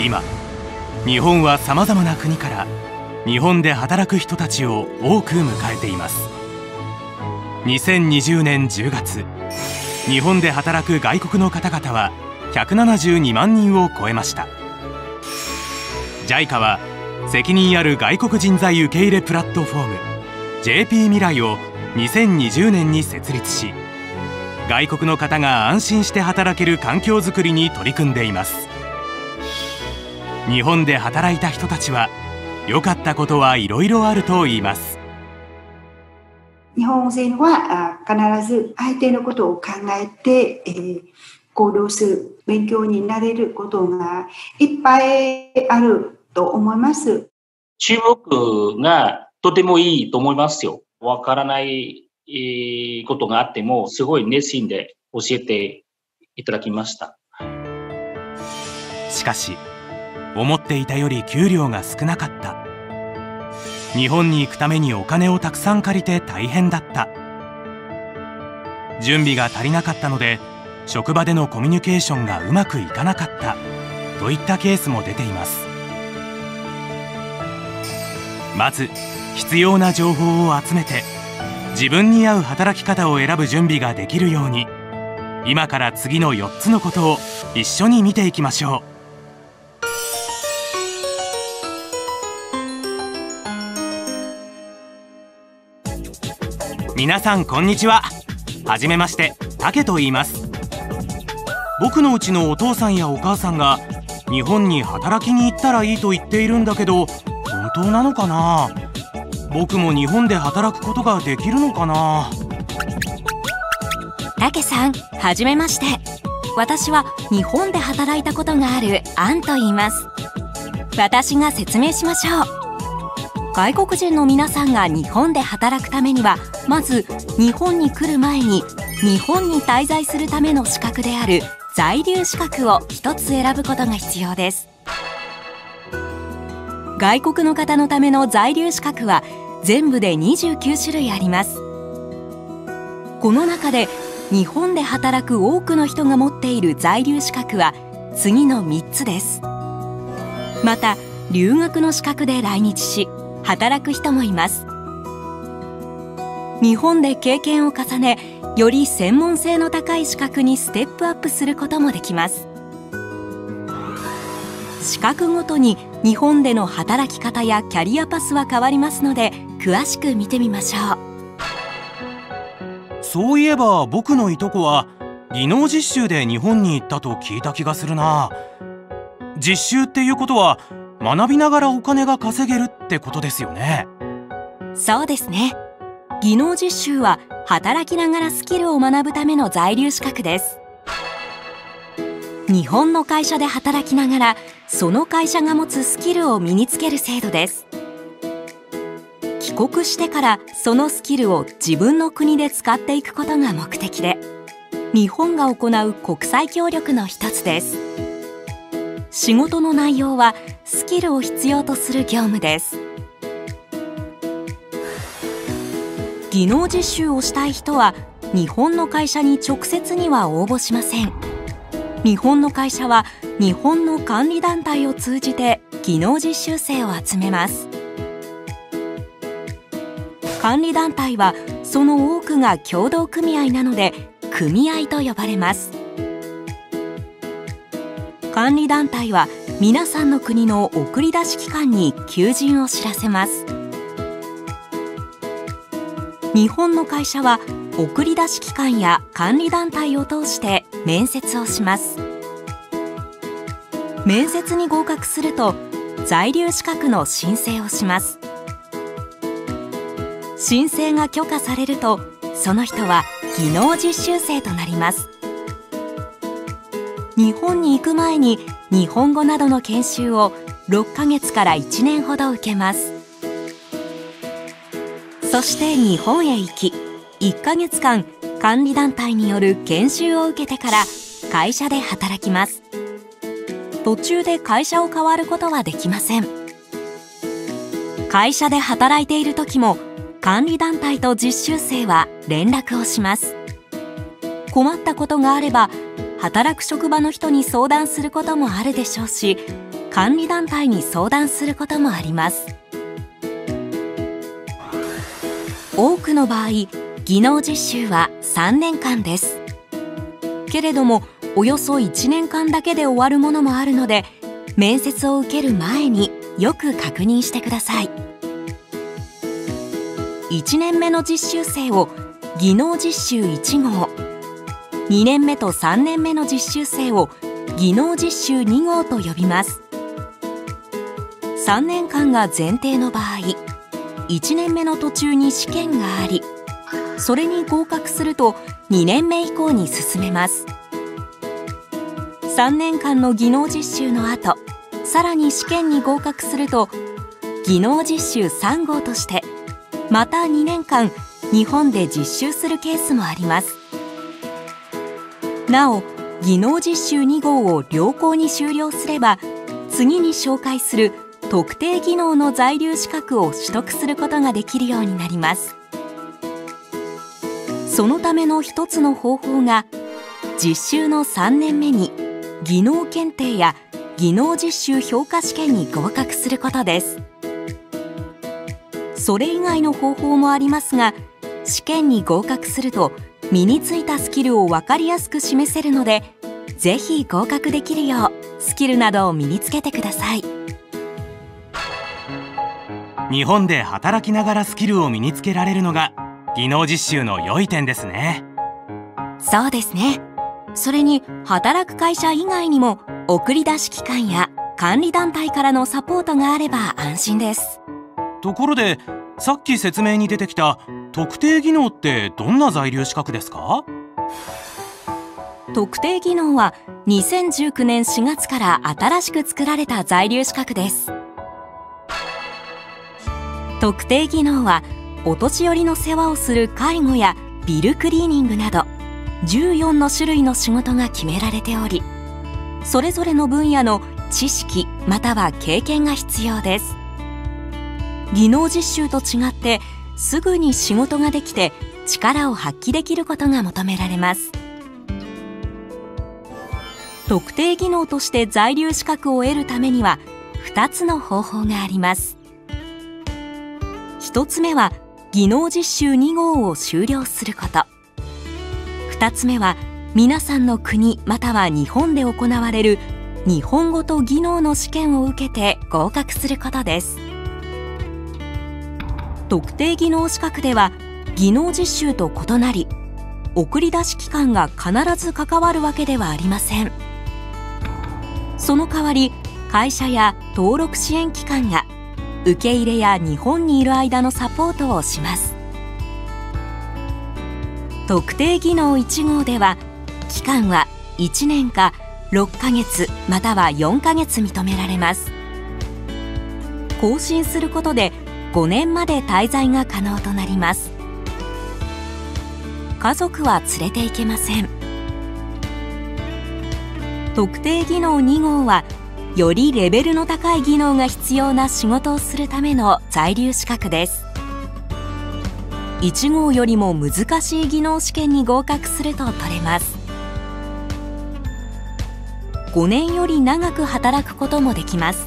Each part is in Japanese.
今日本はさまざまな国から日本で働く人たちを多く迎えています。2020年10月日本で働く外国の方々は172万人を超えました。JICA は責任ある外国人材受け入れプラットフォーム JP 未来を2020年に設立し外国の方が安心して働ける環境づくりに取り組んでいます。日本で働いた人たちは良かったことはいろいろあると言います日本人は必ず相手のことを考えて、えー、行動する勉強になれることがいっぱいあると思います中国がとてもいいと思いますよ。わからないことがあっても、すごい熱心で教えていただきました。しかし、思っていたより給料が少なかった。日本に行くためにお金をたくさん借りて大変だった。準備が足りなかったので、職場でのコミュニケーションがうまくいかなかったといったケースも出ています。まず必要な情報を集めて自分に合う働き方を選ぶ準備ができるように今から次の4つのことを一緒に見ていきましょう皆さんこんにちは。はじめまして。竹と言います。僕のうちのお父さんやお母さんが日本に働きに行ったらいいと言っているんだけど本当なのかな？僕も日本で働くことができるのかな？たけさんはじめまして。私は日本で働いたことがあるアンと言います。私が説明しましょう。外国人の皆さんが日本で働くためにはまず日本に来る前に日本に滞在するための資格である在留資格を1つ選ぶことが必要です。外国の方のための在留資格は全部で29種類あります。この中で日本で働く多くの人が持っている在留資格は次の3つです。また留学の資格で来日し働く人もいます。日本で経験を重ねより専門性の高い資格にステップアップすることもできます。資格ごとに日本での働き方やキャリアパスは変わりますので詳しく見てみましょう。そういえば僕のいとこは技能実習で日本に行ったと聞いた気がするな。実習っていうことは学びながらお金が稼げるってことですよね。そうですね技能実習は働きながらスキルを学ぶための在留資格です。日本の会社で働きながらその会社が持つスキルを身につける制度です。帰国してからそのスキルを自分の国で使っていくことが目的で日本が行う国際協力の一つです。仕事の内容はスキルを必要とする業務です。技能実習をしたい人は日本の会社に直接には応募しません。日本の会社は日本の管理団体を通じて技能実習生を集めます。管理団体はその多くが協同組合なので組合と呼ばれます。管理団体は皆さんの国の送り出し機関に求人を知らせます。日本の会社は送り出し機関や管理団体を通して面接をします。面接に合格すると在留資格の申請をします。申請が許可されるとその人は技能実習生となります。日本に行く前に日本語などの研修を6ヶ月から1年ほど受けます。そして日本へ行き1ヶ月間管理団体による研修を受けてから会社で働きます。途中で会社を変わることはできません。会社で働いている時も管理団体と実習生は連絡をします。困ったことがあれば働く職場の人に相談することもあるでしょうし管理団体に相談することもあります。多くの場合技能実習は3年間です。けれどもおよそ1年間だけで終わるものもあるので面接を受ける前によく確認してください。1年目の実習生を技能実習1号2年目と3年目の実習生を技能実習2号と呼びます。3年間が前提の場合1年目の途中に試験がありそれに合格すると2年目以降に進めます。3年間の技能実習の後さらに試験に合格すると技能実習3号としてまた2年間日本で実習するケースもあります。なお技能実習2号を良好に修了すれば次に紹介する特定技能の在留資格を取得することができるようになります。そのための一つの方法が実習の3年目に技能検定や技能実習評価試験に合格することです。それ以外の方法もありますが試験に合格すると身についたスキルを分かりやすく示せるのでぜひ合格できるようスキルなどを身につけてください。日本で働きながらスキルを身につけられるのが技能実習の良い点ですね。そうですね。それに働く会社以外にも送り出し機関や管理団体からのサポートがあれば安心です。ところでさっき説明に出てきた特定技能ってどんな在留資格ですか？特定技能は2019年4月から新しく作られた在留資格です特定技能はお年寄りの世話をする介護やビルクリーニングなど14の種類の仕事が決められておりそれぞれの分野の知識または経験が必要です。技能実習と違ってすぐに仕事ができて力を発揮できることが求められます。特定技能として在留資格を得るためには2つの方法があります。1つ目は技能実習2号を修了すること。2つ目は皆さんの国または日本で行われる日本語と技能の試験を受けて合格することです。特定技能資格では技能実習と異なり送り出し機関が必ず関わるわけではありません。その代わり会社や登録支援機関が受け入れや日本にいる間のサポートをします。特定技能1号では期間は1年か6ヶ月または4ヶ月認められます。更新することで5年まで滞在が可能となります。家族は連れて行けません。特定技能2号はよりレベルの高い技能が必要な仕事をするための在留資格です。1号よりも難しい技能試験に合格すると取れます。5年より長く働くこともできます。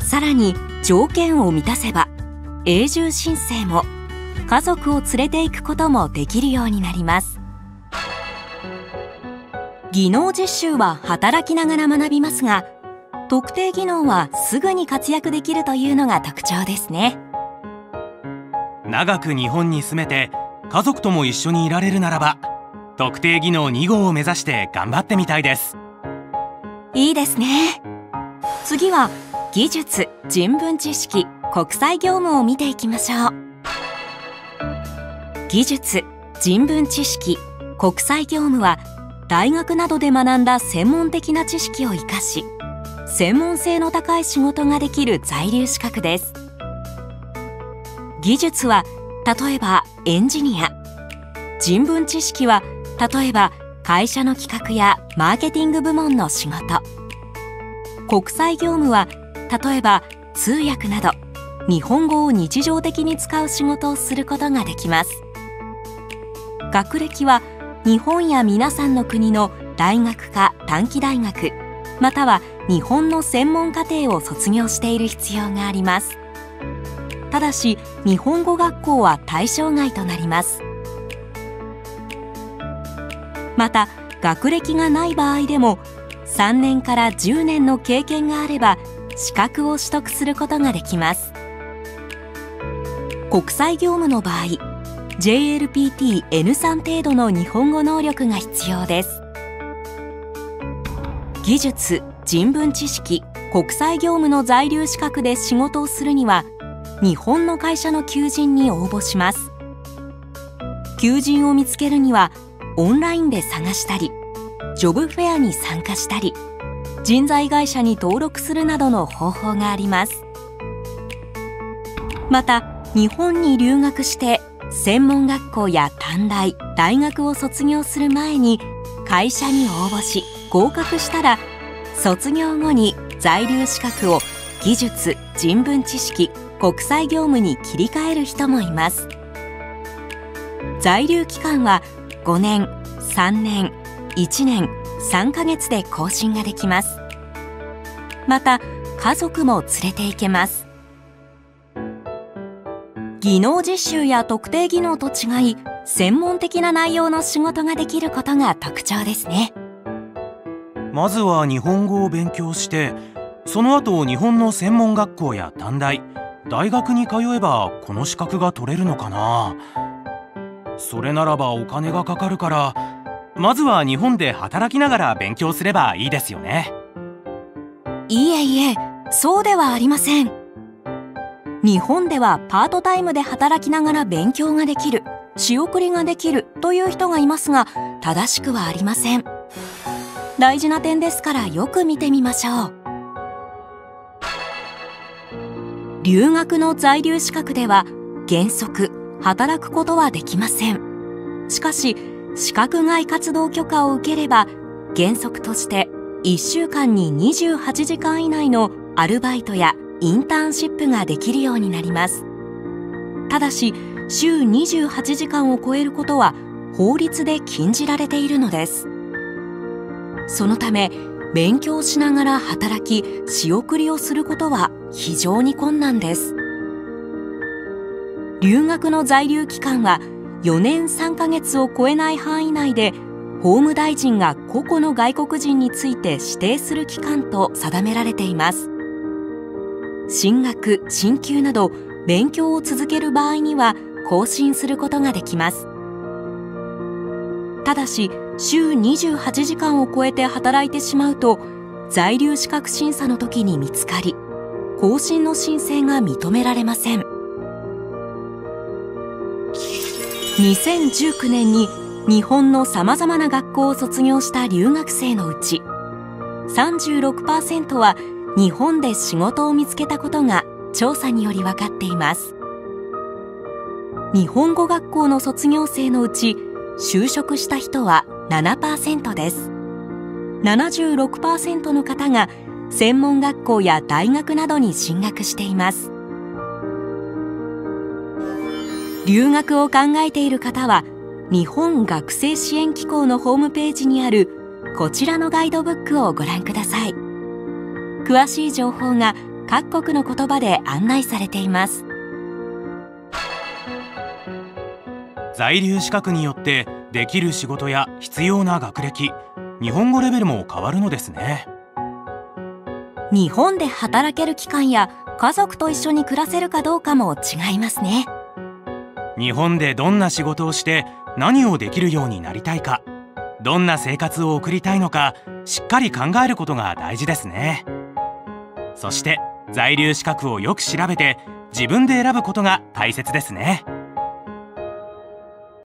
さらに条件を満たせば永住申請も家族を連れて行くこともできるようになります。技能実習は働きながら学びますが特定技能はすぐに活躍できるというのが特徴ですね。長く日本に住めて家族とも一緒にいられるならば特定技能2号を目指して頑張ってみたいです。いいですね。次は技術人文知識国際業務を見ていきましょう。技術人文知識国際業務は大学などで学んだ専門的な知識を生かし専門性の高い仕事ができる在留資格です。技術は例えばエンジニア。人文知識は例えば会社の企画やマーケティング部門の仕事。国際業務は例えば通訳など日本語を日常的に使う仕事をすることができます。学歴は日本や皆さんの国の大学か短期大学または日本の専門課程を卒業している必要があります。ただし日本語学校は対象外となります。また学歴がない場合でも3年から10年の経験があれば資格を取得することができます。国際業務の場合 JLPT-N3 程度の日本語能力が必要です。技術人文知識国際業務の在留資格で仕事をするには日本の会社の求人に応募します。求人を見つけるにはオンラインで探したりジョブフェアに参加したり人材会社に登録するなどの方法があります。また日本に留学して専門学校や短大大学を卒業する前に会社に応募し合格したら卒業後に在留資格を技術人文知識国際業務に切り替える人もいます。在留期間は5年3年1年3ヶ月で更新ができます。また家族も連れて行けます。技能実習や特定技能と違い専門的な内容の仕事ができることが特徴ですね。まずは日本語を勉強してその後日本の専門学校や短大大学に通えばこの資格が取れるのかな。それならばお金がかかるからまずは日本で働きながら勉強すればいいですよね。いえいえそうではありません日本ではパートタイムで働きながら勉強ができる仕送りができるという人がいますが正しくはありません。大事な点ですからよく見てみましょう。留学の在留資格では原則働くことはできません。しかし資格外活動許可を受ければ原則として1週間に28時間以内のアルバイトやインターンシップができるようになります。ただし週28時間を超えることは法律で禁じられているのです。そのため勉強しながら働き仕送りをすることは非常に困難です。留学の在留期間は4年3ヶ月を超えない範囲内で法務大臣が個々の外国人について指定する期間と定められています。進学進級など勉強を続ける場合には更新することができます。ただし週28時間を超えて働いてしまうと在留資格審査の時に見つかり更新の申請が認められません。2019年に日本のさまざまな学校を卒業した留学生のうち36%は日本で仕事を見つけたことが調査により分かっています。日本語学校の卒業生のうち就職した人は7%です。76%の方が専門学校や大学などに進学しています。留学を考えている方は日本学生支援機構のホームページにあるこちらのガイドブックをご覧ください。詳しい情報が各国の言葉で案内されています。在留資格によってできる仕事や必要な学歴日本語レベルも変わるのですね。日本で働ける期間や家族と一緒に暮らせるかどうかも違いますね。日本でどんな仕事をして何をできるようになりたいかどんな生活を送りたいのかしっかり考えることが大事ですねそして在留資格をよく調べて自分で選ぶことが大切ですね。